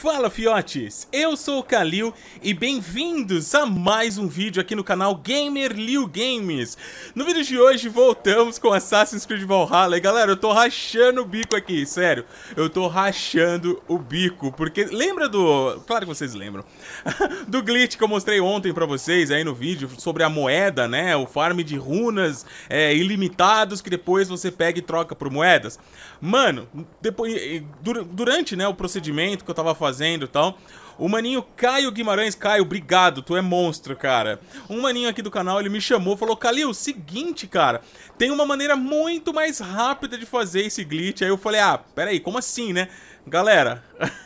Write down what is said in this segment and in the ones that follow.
Fala fiotes, eu sou o Kalil e bem-vindos a mais um vídeo aqui no canal Gamer Liu Games. No vídeo de hoje voltamos com Assassin's Creed Valhalla e galera, eu tô rachando o bico aqui, sério, eu tô rachando o bico, porque lembra do... claro que vocês lembram, do glitch que eu mostrei ontem pra vocês aí no vídeo sobre a moeda, né, o farm de runas é, ilimitados que depois você pega e troca por moedas. Mano, depois, durante né, o procedimento que eu tava fazendo fazendo e tal. O maninho Caio Guimarães, Caio, obrigado, tu é monstro, cara. Um maninho aqui do canal, ele me chamou, falou, Calil, seguinte, cara, tem uma maneira muito mais rápida de fazer esse glitch. Aí eu falei, ah, peraí, como assim, né? Galera...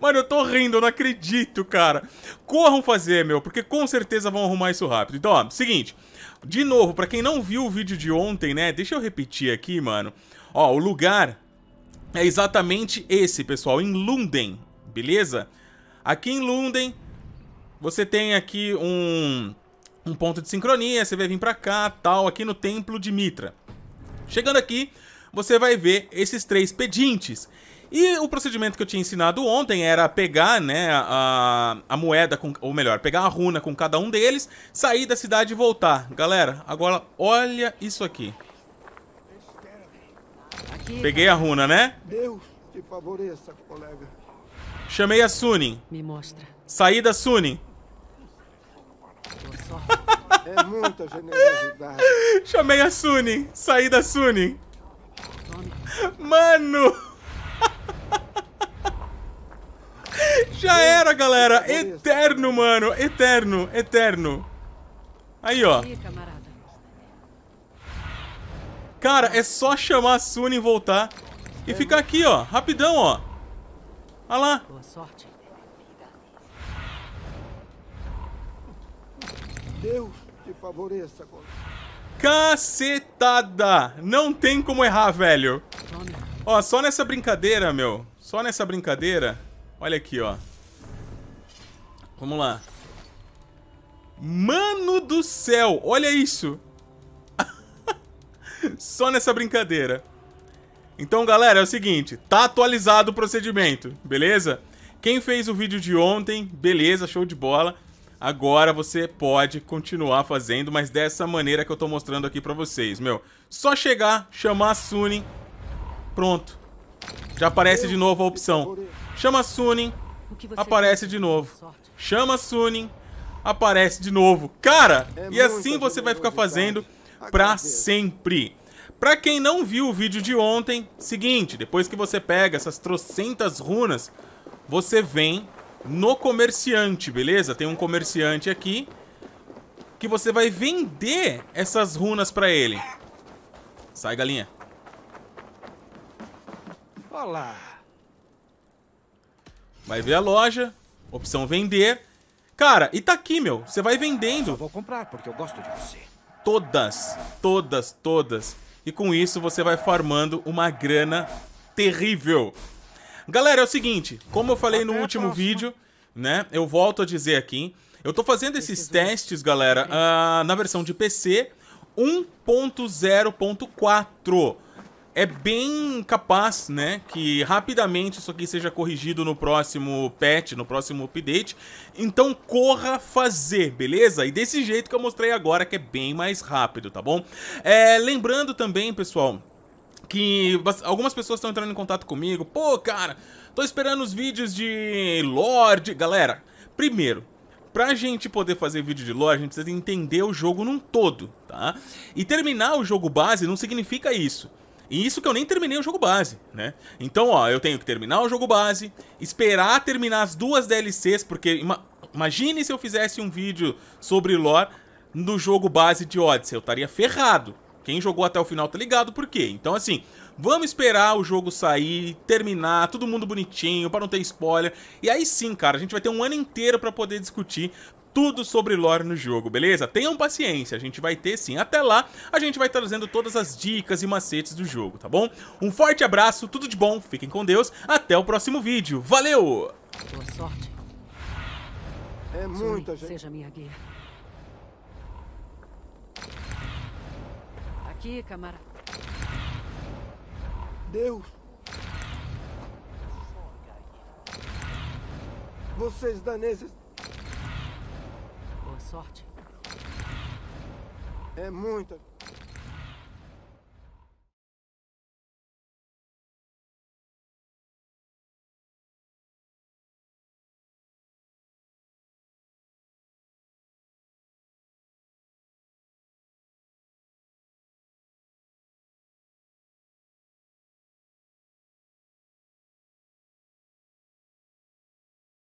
Mano, eu tô rindo, eu não acredito, cara. Corram fazer, meu, porque com certeza vão arrumar isso rápido. Então, ó, seguinte. De novo, pra quem não viu o vídeo de ontem, né, deixa eu repetir aqui, mano. Ó, o lugar é exatamente esse, pessoal, em Lunden, beleza? Aqui em Lunden, você tem aqui um, um ponto de sincronia, você vai vir pra cá, tal, aqui no Templo de Mitra. Chegando aqui, você vai ver esses três pedintes. E o procedimento que eu tinha ensinado ontem era pegar, né, a, a moeda, com, ou melhor, pegar a runa com cada um deles, sair da cidade e voltar. Galera, agora olha isso aqui. Peguei a runa, né? Deus te favoreça, colega. Chamei a Sunin. Me mostra. Saí da Sunin. é muita generosidade. Chamei a Sunin. Saí da Sunin. Mano! Já era, galera. Eterno, mano. Eterno, eterno. Aí, ó. Cara, é só chamar a Suni e voltar. E ficar aqui, ó. Rapidão, ó. Olha lá. Boa sorte. Deus te favoreça. Cacetada. Não tem como errar, velho. Ó, só nessa brincadeira, meu. Só nessa brincadeira. Olha aqui, ó. Vamos lá. Mano do céu, olha isso. Só nessa brincadeira. Então, galera, é o seguinte, tá atualizado o procedimento, beleza? Quem fez o vídeo de ontem, beleza, show de bola. Agora você pode continuar fazendo, mas dessa maneira que eu tô mostrando aqui pra vocês, meu. Só chegar, chamar a Sunin, pronto. Já aparece de novo a opção. Chama a Sunin, aparece de novo. Chama a Sunin, aparece de novo. Cara, e assim você vai ficar fazendo pra sempre. Pra quem não viu o vídeo de ontem, seguinte, depois que você pega essas trocentas runas, você vem no comerciante, beleza? Tem um comerciante aqui que você vai vender essas runas pra ele. Sai, galinha. Olá. Vai ver a loja, opção vender. Cara, e tá aqui, meu. Você vai vendendo. Só vou comprar porque eu gosto de você todas, todas, todas. E com isso você vai farmando uma grana terrível. Galera, é o seguinte, como eu falei no último vídeo, né, eu volto a dizer aqui, eu tô fazendo esses testes, galera, uh, na versão de PC 1.0.4 é bem capaz, né, que rapidamente isso aqui seja corrigido no próximo patch, no próximo update. Então corra fazer, beleza? E desse jeito que eu mostrei agora, que é bem mais rápido, tá bom? É, lembrando também, pessoal, que algumas pessoas estão entrando em contato comigo. Pô, cara, tô esperando os vídeos de Lorde. Galera, primeiro, pra gente poder fazer vídeo de lore, a gente precisa entender o jogo num todo, tá? E terminar o jogo base não significa isso. E isso que eu nem terminei o jogo base, né? Então, ó, eu tenho que terminar o jogo base, esperar terminar as duas DLCs, porque ima imagine se eu fizesse um vídeo sobre lore no jogo base de Odyssey, eu estaria ferrado. Quem jogou até o final tá ligado por quê. Então, assim, vamos esperar o jogo sair, terminar, todo mundo bonitinho, para não ter spoiler. E aí sim, cara, a gente vai ter um ano inteiro para poder discutir tudo sobre lore no jogo, beleza? Tenham paciência, a gente vai ter sim. Até lá, a gente vai trazendo todas as dicas e macetes do jogo, tá bom? Um forte abraço, tudo de bom, fiquem com Deus, até o próximo vídeo. Valeu! Boa sorte. É muita gente. Seja minha guia. Aqui, camarada. Deus. Vocês daneses. Sorte. É muita.